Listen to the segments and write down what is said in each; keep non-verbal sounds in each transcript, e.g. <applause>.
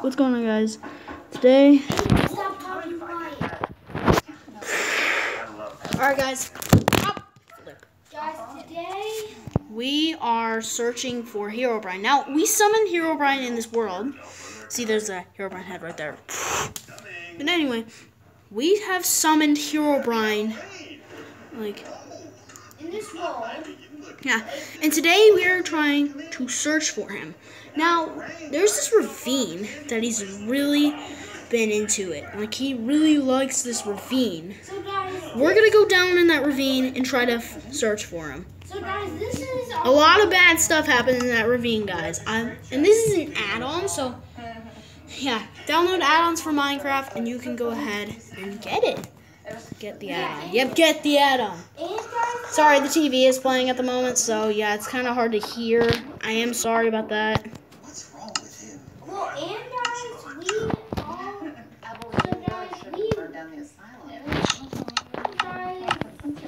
What's going on, guys? Today, Stop talking quiet. alright, guys. Guys, today, We are searching for Herobrine. Now, we summoned Herobrine in this world. See, there's a Herobrine head right there. But anyway, we have summoned Herobrine. Like, in this world, yeah. And today we are trying to search for him. Now, there's this ravine that he's really been into it. Like, he really likes this ravine. We're gonna go down in that ravine and try to search for him. so guys, this is A lot of bad stuff happened in that ravine, guys. i and this is an add-on, so yeah, download add-ons for Minecraft, and you can go ahead and get it. Get the add-on. Yep, get the add-on. And guys, Sorry, the TV is playing at the moment, so yeah, it's kind of hard to hear. I am sorry about that. What's wrong with him? well, and guys, we all, Evolution guys, should we- have burned down the asylum. guys, well, Do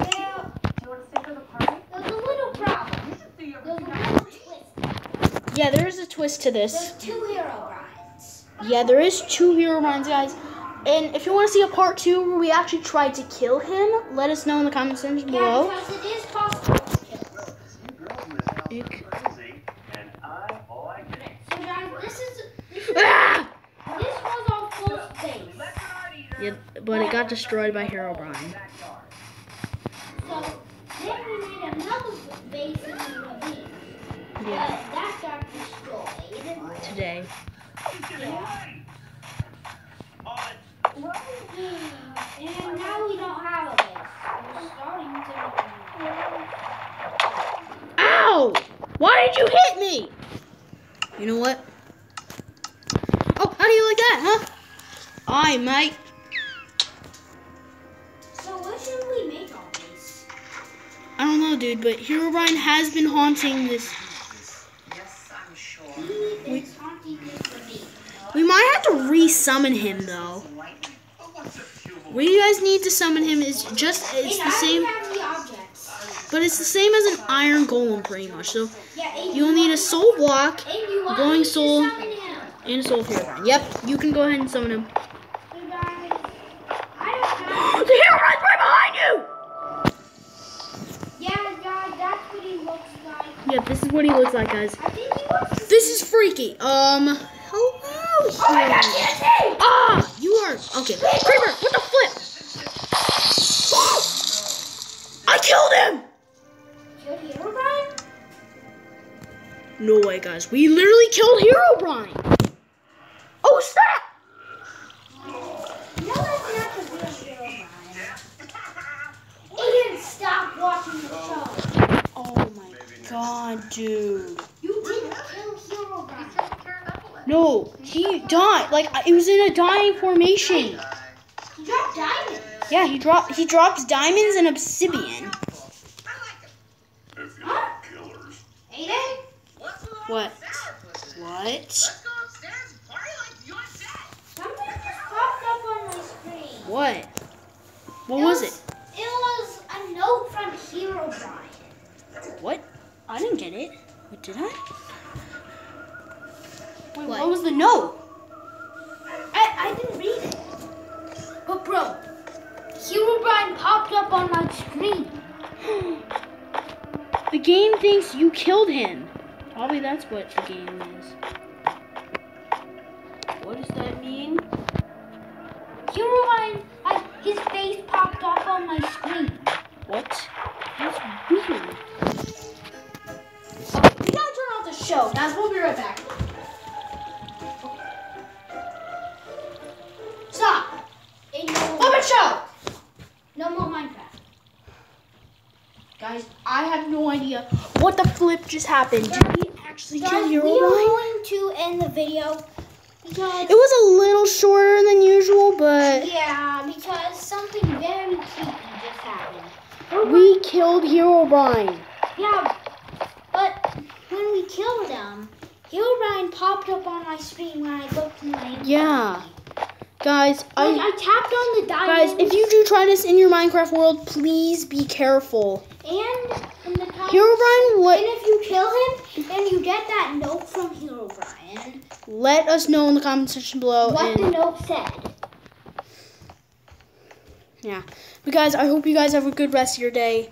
you want to stay for the party? there's a little problem. There's a little twist. Yeah, there is a twist to this. There's two Herobrines. Yeah, there is two hero minds, guys. And if you want to see a part two where we actually tried to kill him, let us know in the comment section Yeah, below. because it is possible to kill. Well, you girls in this house Ick. and I. So guys, this is, this, is, <laughs> Ah! this was our first base. Yeah, but it got destroyed by Herobrine. So then we made another base in the ravine. Yeah, But that got destroyed. today. Yeah. And now we don't have a base. We're starting to. Ow! Why did you hit me? You know what? Oh, how do you like that, huh? Aye, mate. So what should we make all these? I don't know, dude, but Herobrine has been haunting this. Yes, I'm sure. He is haunting this ravine. We might have to re-summon him, though. What you guys need to summon him is just, it's the same, have the objects. But it's the same as an iron golem, pretty much. So you'll need a soul block glowing soul. and a soul of Yep, you can go ahead and summon him. So guys, <gasps> I don't The Herobrine's right behind you! Yeah, guys, that's what he looks like. Yeah, this is what he looks like, guys. I think he looks. This is freaky. Um, hello. Oh my gosh, Ah, you are okay. Creeper, way, guys. We literally killed Herobrine. Oh, stop! No, that's not the real Herobrine. Aiden, stop watching the show. Oh my god, dude. You didn't kill Herobrine. No, he died. Like it was in a dying formation. You dropped diamonds. Yeah, he dropped. He drops diamonds and obsidian. If you Huh? like killers. Aiden? What? What? Something just popped up on my screen. What? What was it? It was a note from Herobrine. What? I didn't get it. What did I? Wait, What? what was the note? I, I didn't read it. But bro, Herobrine popped up on my screen. <gasps> The game thinks you killed him. Probably that's what the game is. What does that mean? Herobrine, like his face popped off on my screen. What? That's weird. We gotta turn off the show. Guys, we'll be right back. Have no idea what the flip just happened. Did we actually Guys, kill we are going to end the video because It was a little shorter than usual, but yeah, because something very creepy just happened. we killed Herobrine. Yeah, but when we killed him, Herobrine popped up on my screen when I looked in my Yeah. Guys, I, I tapped on the guys, if you do try this in your Minecraft world, please be careful. and the comment, and if you kill him, then you get that note from Herobrine. let us know in the comment section below. What the note said. yeah, but guys, I hope you guys have a good rest of your day.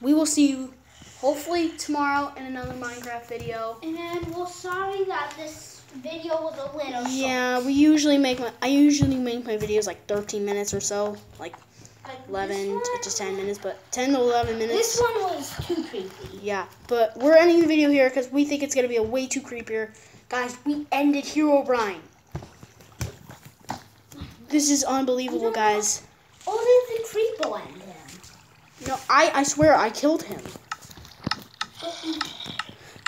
We will see you hopefully tomorrow in another Minecraft video. And we're sorry that this video was a little short. Yeah, we usually make my I usually make my videos like 13 minutes or so, like Like, 11 this to just 10 minutes, but 10 to 11 minutes. This one was too creepy. Yeah, but we're ending the video here because we think it's gonna be a way too creepier. Guys, we ended Herobrine. This is unbelievable, guys. Did the creeper end him? No, I I swear I killed him.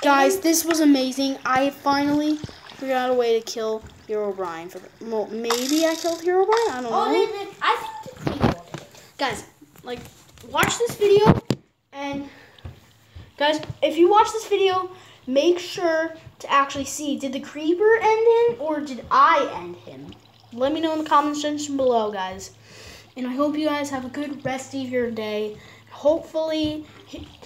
Guys, this was amazing. I finally figured out a way to kill Herobrine. For the, well, maybe I killed Herobrine. I don't know. did the, I think the creeper did. Guys, like, watch this video, and guys, if you watch this video, make sure to actually see did the creeper end him or did I end him? Let me know in the comment section below, guys. And I hope you guys have a good rest of your day. Hopefully,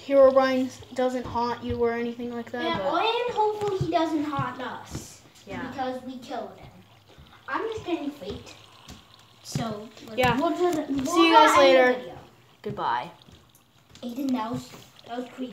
Herobrine doesn't haunt you or anything like that. Yeah, and hopefully he doesn't haunt us. Yeah. Because we killed him. I'm just getting fate. So, like, Yeah. We'll just, we'll See you guys later. Goodbye. Aiden, that was, that was creepy.